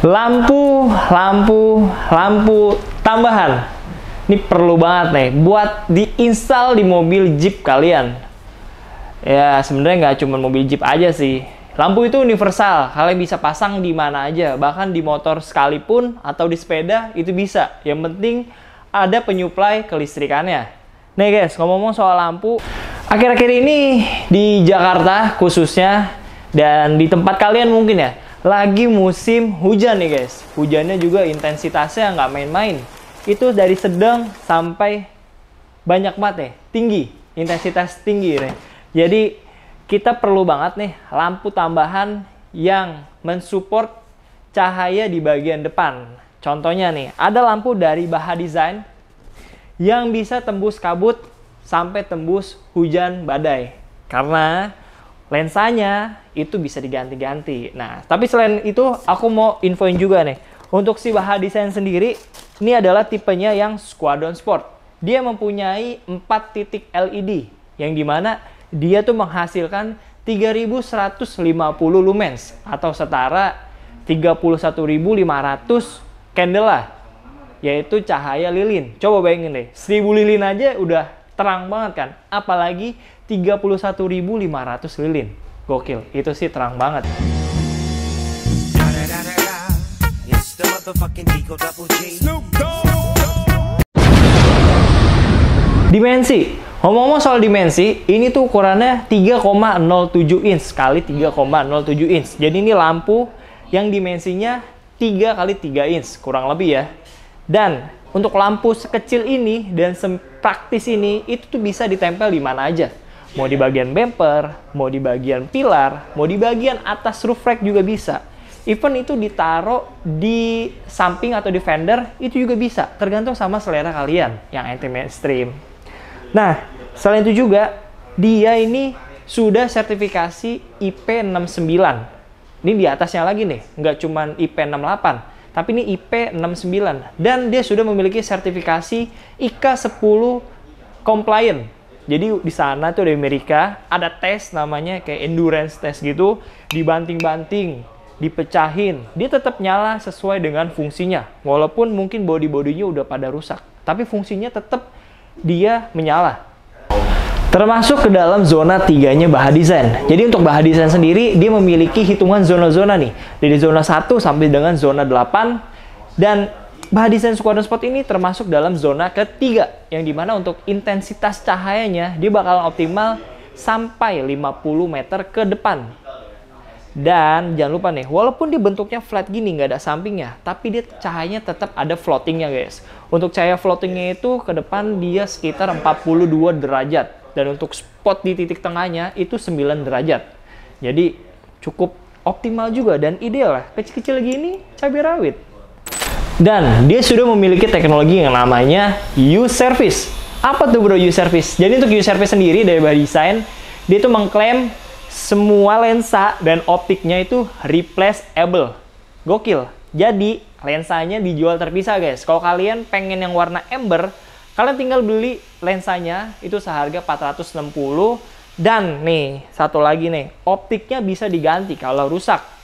Lampu, lampu, lampu tambahan. Ini perlu banget nih buat diinstal di mobil Jeep kalian. Ya sebenarnya nggak cuma mobil Jeep aja sih. Lampu itu universal, kalian bisa pasang di mana aja, bahkan di motor sekalipun atau di sepeda itu bisa. Yang penting ada penyuplai kelistrikannya. Nih guys, ngomong-ngomong soal lampu, akhir-akhir ini di Jakarta khususnya dan di tempat kalian mungkin ya, lagi musim hujan nih guys. Hujannya juga intensitasnya nggak main-main. Itu dari sedang sampai banyak banget nih, tinggi, intensitas tinggi nih. Jadi kita perlu banget nih lampu tambahan yang mensupport cahaya di bagian depan. Contohnya nih, ada lampu dari Baha Design yang bisa tembus kabut sampai tembus hujan badai. Karena lensanya itu bisa diganti-ganti. Nah, tapi selain itu aku mau infoin juga nih. Untuk si Baha Design sendiri, ini adalah tipenya yang Squadron Sport. Dia mempunyai 4 titik LED yang di mana dia tuh menghasilkan 3150 lumens atau setara 31.500 candle lah yaitu cahaya lilin. Coba bayangin deh, 1000 lilin aja udah terang banget kan. Apalagi 31.500 lilin. Gokil, itu sih terang banget. Dimensi. Ngomong-ngomong soal dimensi, ini tuh ukurannya 3,07 inch kali 3,07 inch. Jadi ini lampu yang dimensinya 3 kali 3 inch, kurang lebih ya. Dan untuk lampu sekecil ini dan sepraktis ini, itu tuh bisa ditempel di mana aja. Mau di bagian bumper, mau di bagian pilar, mau di bagian atas roof rack juga bisa. Even itu ditaruh di samping atau di fender, itu juga bisa. Tergantung sama selera kalian yang anti mainstream. Nah, selain itu juga, dia ini sudah sertifikasi IP69. Ini di atasnya lagi nih, nggak cuma IP68, tapi ini IP69. Dan dia sudah memiliki sertifikasi IK10 compliant. Jadi di sana tuh di Amerika ada tes namanya kayak endurance test gitu, dibanting-banting, dipecahin, dia tetap nyala sesuai dengan fungsinya. Walaupun mungkin body-bodinya udah pada rusak, tapi fungsinya tetap dia menyala. Termasuk ke dalam zona tiganya Baha Design. Jadi untuk Baha Design sendiri, dia memiliki hitungan zona-zona nih. Dari zona 1 sampai dengan zona 8. Dan Baha Design Squadron Sport ini termasuk dalam zona ketiga. Yang di mana untuk intensitas cahayanya, dia bakal optimal sampai 50 meter ke depan. Dan jangan lupa nih, walaupun dia bentuknya flat gini, nggak ada sampingnya, tapi dia cahayanya tetap ada floatingnya guys. Untuk cahaya floatingnya itu ke depan dia sekitar 42 derajat. Dan untuk spot di titik tengahnya itu 9 derajat. Jadi cukup optimal juga dan ideal lah. Kecil-kecil gini, cabai rawit. Dan dia sudah memiliki teknologi yang namanya U-Service. Apa tuh bro U-Service? Jadi untuk U-Service sendiri dari Design, dia itu mengklaim semua lensa dan optiknya itu replaceable. Gokil. Jadi, lensanya dijual terpisah, guys. Kalau kalian pengen yang warna ember, kalian tinggal beli lensanya itu seharga 460 dan nih, satu lagi nih, optiknya bisa diganti kalau rusak.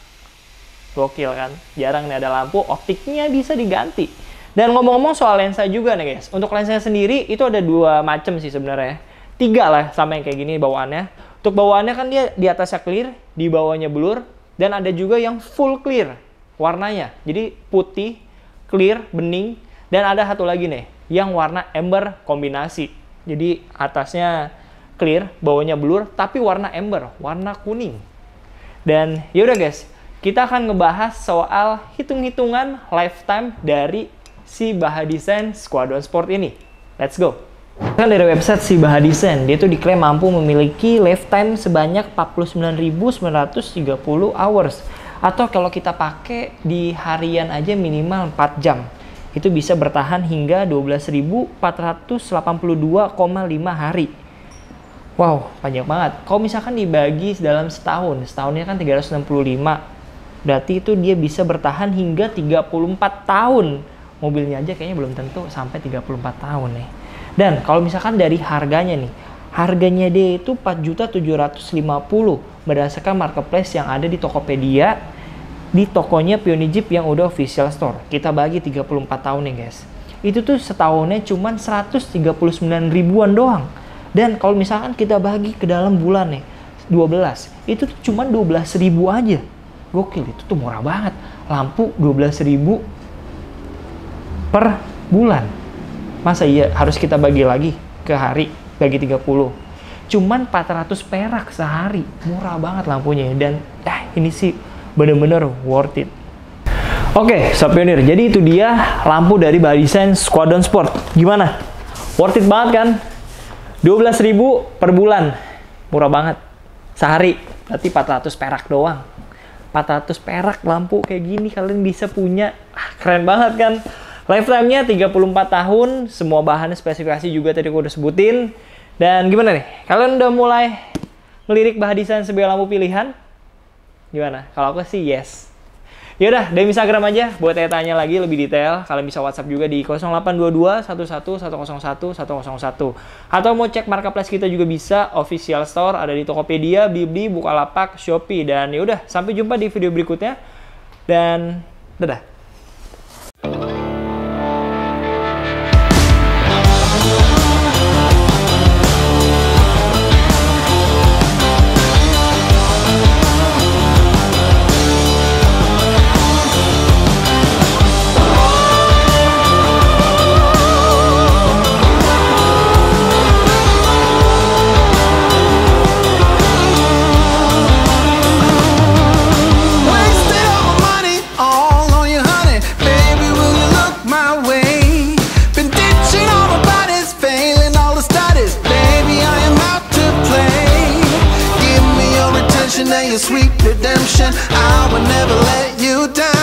Gokil kan? Jarang nih ada lampu, optiknya bisa diganti. Dan ngomong-ngomong soal lensa juga nih guys, untuk lensanya sendiri itu ada dua macam sih sebenarnya. Tiga lah sama yang kayak gini bawaannya. Untuk bawaannya kan dia di atasnya clear, di bawahnya blur, dan ada juga yang full clear warnanya. Jadi putih, clear, bening, dan ada satu lagi nih, yang warna ember kombinasi. Jadi atasnya clear, bawahnya blur, tapi warna ember, warna kuning. Dan yaudah guys, kita akan ngebahas soal hitung-hitungan lifetime dari si Baha Design Squadron Sport ini. Let's go! Kan dari website si Baha Design, dia tuh diklaim mampu memiliki lifetime sebanyak 49.930 hours. Atau kalau kita pakai di harian aja minimal 4 jam. Itu bisa bertahan hingga 12.482,5 hari. Wow, panjang banget. Kalau misalkan dibagi dalam setahun, setahunnya kan 365. Berarti itu dia bisa bertahan hingga 34 tahun. Mobilnya aja kayaknya belum tentu sampai 34 tahun nih. Dan kalau misalkan dari harganya nih, harganya dia itu 4.750 berdasarkan marketplace yang ada di Tokopedia di tokonya Pioni Jeep yang udah official store. Kita bagi 34 tahun nih guys. Itu tuh setahunnya cuma 139 ribuan doang. Dan kalau misalkan kita bagi ke dalam bulan nih, 12, itu tuh cuma 12 ribu aja. Gokil, itu tuh murah banget. Lampu 12 ribu per bulan. Masa iya harus kita bagi lagi ke hari, bagi 30. Cuman 400 perak sehari. Murah banget lampunya. Dan ah, ini sih bener-bener worth it. Oke, okay, Sob Pionir. Jadi itu dia lampu dari Design Squadron Sport. Gimana? Worth it banget kan? 12.000 per bulan. Murah banget. Sehari. Berarti 400 perak doang. 400 perak lampu kayak gini kalian bisa punya. Ah, keren banget kan? Lifetime-nya 34 tahun. Semua bahan spesifikasi juga tadi aku udah sebutin. Dan gimana nih? Kalian udah mulai melirik desain sebagai lampu pilihan? Gimana? Kalau aku sih yes. Yaudah, DM Instagram aja buat tanya-tanya lagi lebih detail. Kalian bisa WhatsApp juga di 0822 11 101 101. Atau mau cek marketplace kita juga bisa. Official store ada di Tokopedia, Bibli, Bukalapak, Shopee. Dan yaudah, sampai jumpa di video berikutnya. Dan dadah. sweet redemption. I will never let you down.